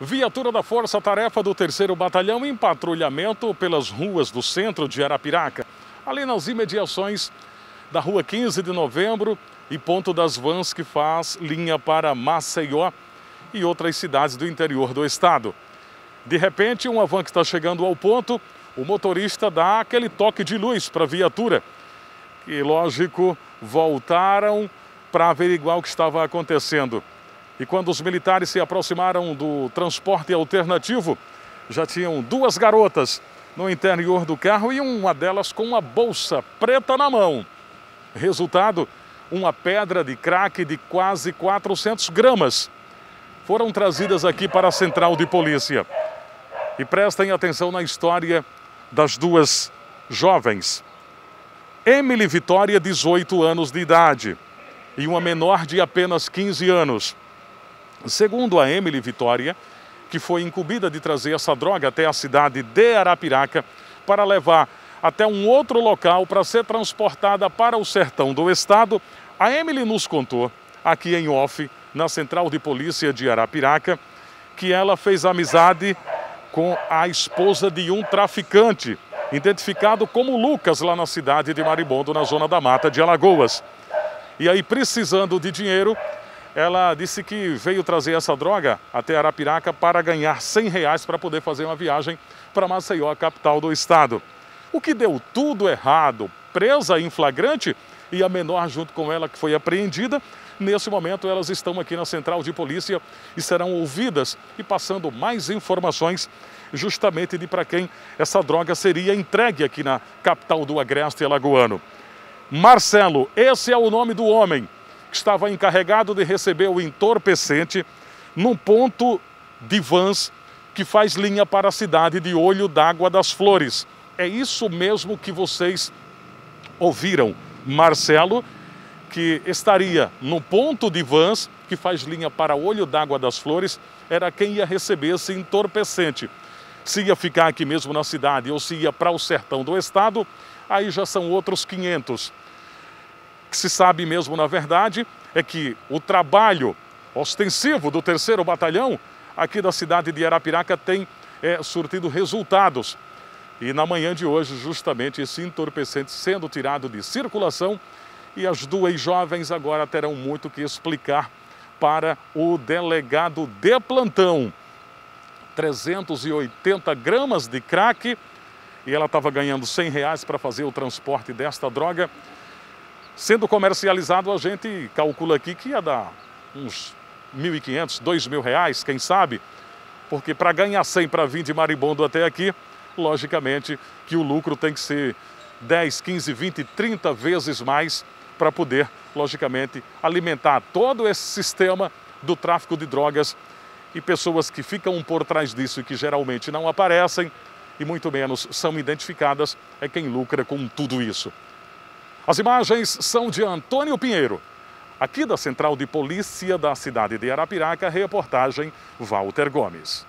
Viatura da Força Tarefa do 3 Batalhão em patrulhamento pelas ruas do centro de Arapiraca, ali nas imediações da Rua 15 de Novembro e Ponto das Vans que faz linha para Maceió e outras cidades do interior do estado. De repente, uma van que está chegando ao ponto, o motorista dá aquele toque de luz para a viatura. E, lógico, voltaram para averiguar o que estava acontecendo. E quando os militares se aproximaram do transporte alternativo, já tinham duas garotas no interior do carro e uma delas com uma bolsa preta na mão. Resultado, uma pedra de crack de quase 400 gramas. Foram trazidas aqui para a central de polícia. E prestem atenção na história das duas jovens. Emily Vitória, 18 anos de idade, e uma menor de apenas 15 anos. Segundo a Emily Vitória, que foi incumbida de trazer essa droga até a cidade de Arapiraca para levar até um outro local para ser transportada para o sertão do estado, a Emily nos contou, aqui em off, na central de polícia de Arapiraca, que ela fez amizade com a esposa de um traficante, identificado como Lucas, lá na cidade de Maribondo, na zona da mata de Alagoas. E aí, precisando de dinheiro, ela disse que veio trazer essa droga até Arapiraca para ganhar 100 reais para poder fazer uma viagem para Maceió, a capital do estado. O que deu tudo errado, presa em flagrante e a menor junto com ela que foi apreendida. Nesse momento elas estão aqui na central de polícia e serão ouvidas e passando mais informações justamente de para quem essa droga seria entregue aqui na capital do Agreste Alagoano. Marcelo, esse é o nome do homem estava encarregado de receber o entorpecente num ponto de vans que faz linha para a cidade de Olho d'Água das Flores. É isso mesmo que vocês ouviram. Marcelo, que estaria no ponto de vans que faz linha para Olho d'Água das Flores, era quem ia receber esse entorpecente. Se ia ficar aqui mesmo na cidade ou se ia para o sertão do estado, aí já são outros 500 que se sabe mesmo, na verdade, é que o trabalho ostensivo do terceiro batalhão aqui da cidade de Arapiraca tem é, surtido resultados. E na manhã de hoje, justamente esse entorpecente sendo tirado de circulação e as duas jovens agora terão muito que explicar para o delegado de plantão. 380 gramas de crack e ela estava ganhando 100 reais para fazer o transporte desta droga. Sendo comercializado, a gente calcula aqui que ia dar uns 1.500, 2.000 reais, quem sabe? Porque para ganhar 100 para vir de Maribondo até aqui, logicamente que o lucro tem que ser 10, 15, 20, 30 vezes mais para poder, logicamente, alimentar todo esse sistema do tráfico de drogas e pessoas que ficam por trás disso e que geralmente não aparecem e muito menos são identificadas é quem lucra com tudo isso. As imagens são de Antônio Pinheiro. Aqui da Central de Polícia da cidade de Arapiraca, reportagem Walter Gomes.